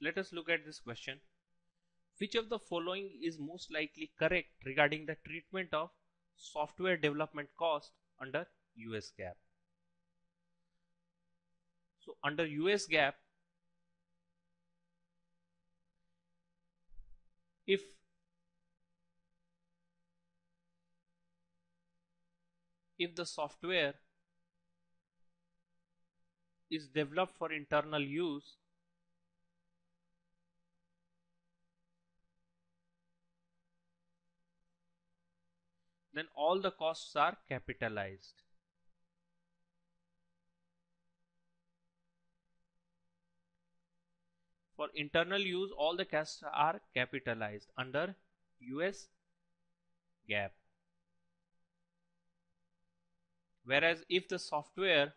let us look at this question. Which of the following is most likely correct regarding the treatment of software development cost under US GAAP? So under US GAAP, if if the software is developed for internal use then all the costs are capitalized. For internal use, all the costs are capitalized under US GAAP. Whereas if the software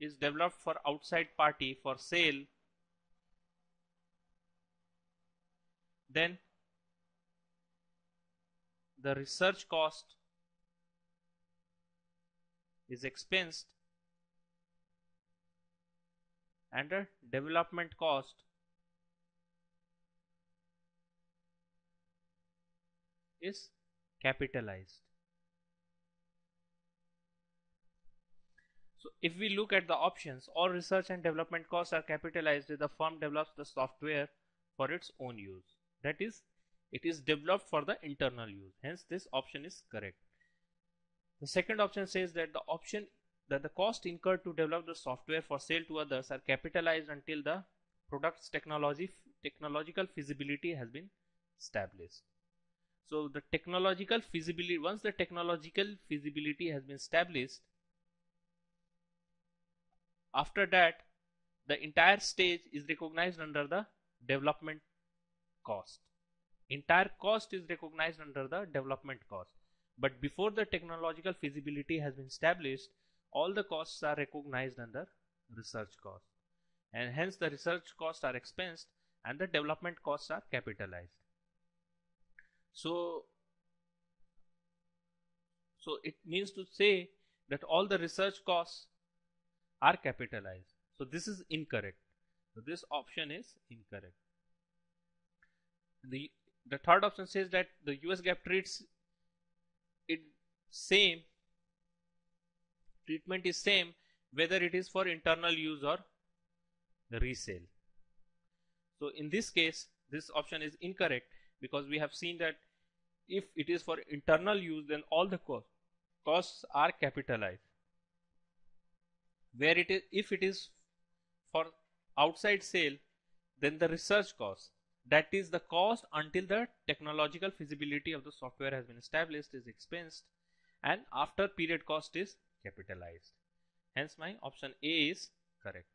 is developed for outside party for sale, then the research cost is expensed and the development cost is capitalized. So if we look at the options, all research and development costs are capitalized if the firm develops the software for its own use. That is, it is developed for the internal use. Hence, this option is correct. The second option says that the option that the cost incurred to develop the software for sale to others are capitalized until the product's technology technological feasibility has been established. So the technological feasibility once the technological feasibility has been established after that the entire stage is recognized under the development cost entire cost is recognized under the development cost. But before the technological feasibility has been established all the costs are recognized under research cost. And hence the research costs are expensed and the development costs are capitalized. So so it means to say that all the research costs are capitalized. So this is incorrect. So this option is incorrect. The the third option says that the US GAAP treats it same treatment is same whether it is for internal use or the resale. So in this case this option is incorrect because we have seen that if it is for internal use then all the cost, costs are capitalized where it is if it is for outside sale then the research cost that is the cost until the technological feasibility of the software has been established is expensed and after period cost is capitalized. Hence my option a is correct